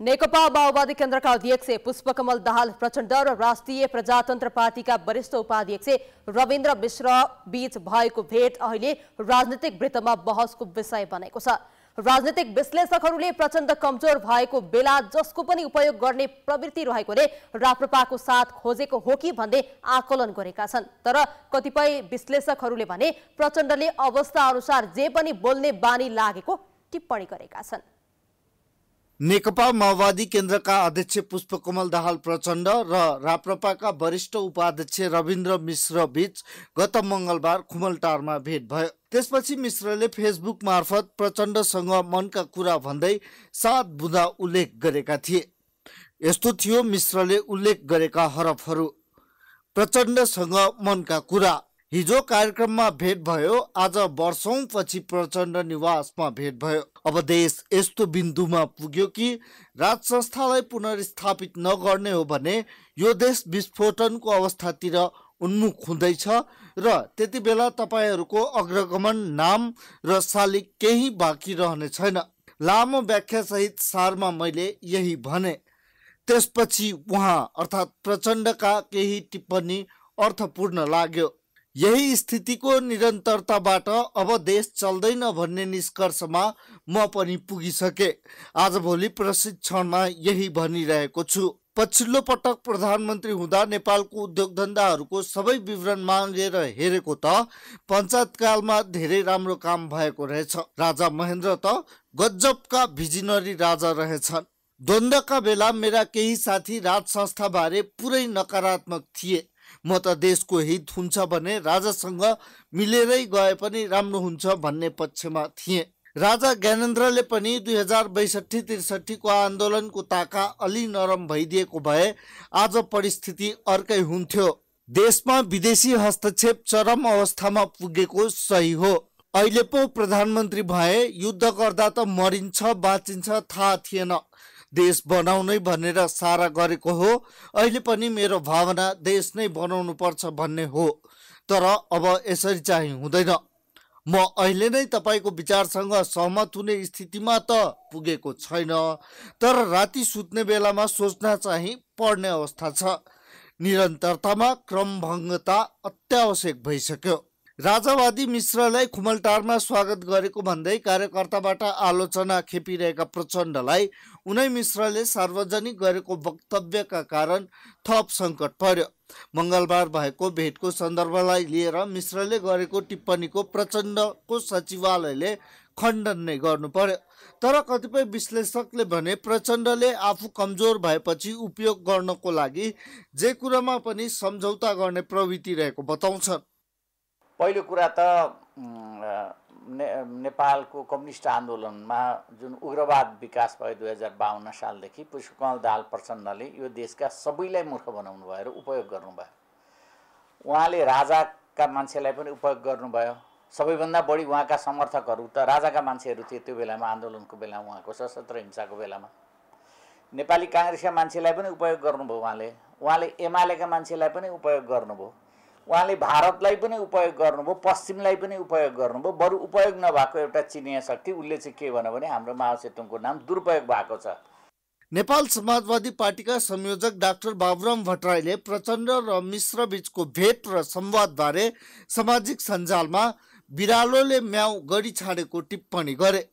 नेकपा माओवादी केन्द्रका अध्यक्ष पुष्पकमल दाहाल प्रचण्ड र राष्ट्रिय प्रजातन्त्र पार्टीका वरिष्ठ उपाध्यक्ष रविन्द्र मिश्र बीच भएको भेट। अहिले राजनीतिक वृत्तमा बहसको विषय बनेको छ। राजनीतिक विश्लेषकहरूले प्रचण्ड कमजोर भएको बेला जसको पनि उपयोग गर्ने प्रवृत्ति रहेकोले राप्रपाको साथ खोजेको हो कि भन्ने आकलन गरेका छन्। तर कतिपय विश्लेषकहरूले भने प्रचण्डले अवस्था अनुसार जे पनि बोल्ने बानी लागेको टिप्पणी गरेका छन्। नेकपा माओवादी केन्द्रका अध्यक्ष पुष्पकमल दाहाल प्रचण्ड र राप्रपाका वरिष्ठ उपाध्यक्ष रविन्द्र मिश्र बीच गत मङ्गलबार खुमलटारमा भेट भयो। त्यसपछि मिश्रले फेसबुक मार्फत प्रचण्डसँग मनका कुरा भन्दै सात बुँदा उल्लेख गरेका थिए। यस्तो थियो मिश्रले उल्लेख गरेका हरफहरू। प्रचण्डसँग मनका कुरा। हिजो कार्यक्रममा भेट भयो। आज वर्षौंपछि प्रचण्ड निवासमा भेट भयो। अब देश यस्तो बिन्दुमा पुग्यो कि राज संस्थालाई पुनर्स्थापित नगर्ने हो भने यो देश विस्फोटनको अवस्थातिर उन्मुख हुँदैछ र त्यति बेला तपाईँहरूको अग्रगमन नाम र शालिक केही बाँकी रहने छैन। लामो व्याख्यासहित सारमा मैले यही भने। त्यसपछि उहाँ अर्थात् प्रचण्डका केही टिप्पणी अर्थपूर्ण लाग्यो। यही स्थितिको निरन्तरताबाट अब देश चल्दैन भन्ने निष्कर्षमा म पनि पुगिसके। आजभोलि प्रशिक्षणमा यही भनिरहेको छु। पछिल्लो पटक प्रधानमन्त्री हुँदा नेपालको उद्योग धन्दाहरूको सबै विवरण मागेर हेरेको त पञ्चायतकालमा धेरै राम्रो काम भएको रहेछ। राजा महेन्द्र त गजबका भिजिनरी राजा रहेछन्। द्वन्द्वका बेला मेरा केही साथी राज संस्थाबारे पुरै नकारात्मक थिए। म त देशको हित हुन्छ भने राजासँग मिलेरै गए पनि राम्रो हुन्छ भन्ने पक्षमा थिएँ। राजा ज्ञानेन्द्रले पनि दुई हजार बैसठी त्रिसठीको आन्दोलनको ताका अलि नरम भइदिएको भए आज परिस्थिति अर्कै हुन्थ्यो। देशमा विदेशी हस्तक्षेप चरम अवस्थामा पुगेको सही हो। अहिले पो प्रधानमन्त्री भए युद्ध गर्दा त मरिन्छ बाँचिन्छ थाहा थिएन। देश बनाउनै भनेर सारा गरेको हो। अहिले पनि मेरो भावना देश नै बनाउनु पर्छ भन्ने हो। तर अब यसरी चाहिँ हुँदैन। म अहिले नै तपाईँको विचारसँग सहमत हुने स्थितिमा त पुगेको छैन। तर राति सुत्ने बेलामा सोच्न चाहिँ पर्ने अवस्था छ। निरन्तरतामा क्रमभङ्गता अत्यावश्यक भइसक्यो। राजावादी मिश्रलाई खुमलटारमा स्वागत गरेको भन्दै कार्यकर्ताबाट आलोचना खेपिरहेका प्रचण्डलाई उनै मिश्रले सार्वजनिक गरेको वक्तव्यका कारण थप सङ्कट पर्यो। मङ्गलबार भएको भेटको सन्दर्भलाई लिएर मिश्रले गरेको टिप्पणीको प्रचण्डको सचिवालयले खण्डन नै गर्नु पर्यो। तर कतिपय विश्लेषकले भने प्रचण्डले आफू कमजोर भएपछि उपयोग गर्नको लागि जे कुरामा पनि सम्झौता गर्ने प्रवृत्ति रहेको बताउँछन्। पहिलो कुरा त ने नेपालको कम्युनिस्ट आन्दोलनमा जुन उग्रवाद विकास भयो दुई हजार बाहन्न सालदेखि पुष्पकमल दाल प्रचण्डले यो देशका सबैलाई मूर्ख बनाउनु भयो र उपयोग गर्नुभयो। उहाँले राजाका मान्छेलाई पनि उपयोग गर्नुभयो। सबैभन्दा बढी उहाँका समर्थकहरू त राजाका मान्छेहरू थिए त्यो बेलामा आन्दोलनको बेलामा उहाँको सशस्त्र हिंसाको बेलामा। नेपाली काङ्ग्रेसका मान्छेलाई पनि उपयोग गर्नुभयो उहाँले। उहाँले एमालेका मान्छेलाई पनि उपयोग गर्नुभयो। उहाँले भारतलाई पनि उपयोग गर्नुभयो पश्चिमलाई पनि उपयोग गर्नुभयो। बरु उपयोग नभएको एउटा चिनिया शक्ति उसले चाहिँ के भन्यो भने हाम्रो माओ सेतुङको नाम दुरुपयोग भएको छ। नेपाल समाजवादी पार्टीका संयोजक डाक्टर बाबुराम भट्टराईले प्रचण्ड र मिश्र बीचको भेट र संवादबारे सामाजिक सञ्जालमा बिरालोले म्याउ गरी छाडेको टिप्पणी गरे।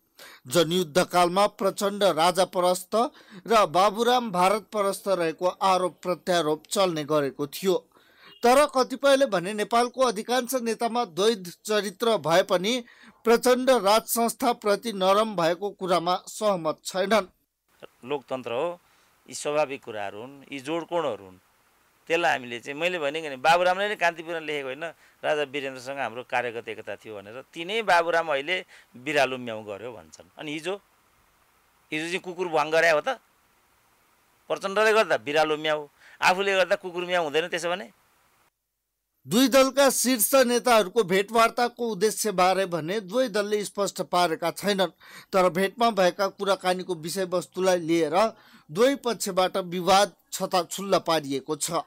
जनयुद्धकालमा प्रचण्ड राजा परस्त र बाबुराम भारत परस्त रहेको आरोप प्रत्यारोप चल्ने गरेको थियो। तर कतिपयले भने नेपालको अधिकांश नेतामा द्वैध चरित्र भए पनि प्रचण्ड राज संस्थाप्रति नरम भएको कुरामा सहमत छैनन्। लोकतन्त्र हो यी स्वाभाविक कुराहरू हुन् यी जोडकोणहरू हुन्। त्यसलाई हामीले चाहिँ मैले भनेको नि बाबुरामले नै कान्तिपुरमा लेखेको होइन राजा वीरेन्द्रसँग हाम्रो कार्यगत एकता थियो भनेर तिनै बाबुराम अहिले बिरालो म्याउ गर्यो भन्छन्। अनि हिजो हिजो चाहिँ कुकुर भङ गरे हो त। प्रचण्डले गर्दा बिरालो म्याउ आफूले गर्दा कुकुर म्याउ हुँदैन त्यसो भने। दुई दलका शीर्ष नेताहरूको भेटवार्ताको उद्देश्य बारे भने दुवै दलले स्पष्ट पारेका छैनन् तर भेटमा भएका कुराकानीको विषयवस्तुलाई लिएर दुवै पक्षबाट विवाद छताछुल्ल पारिएको छ।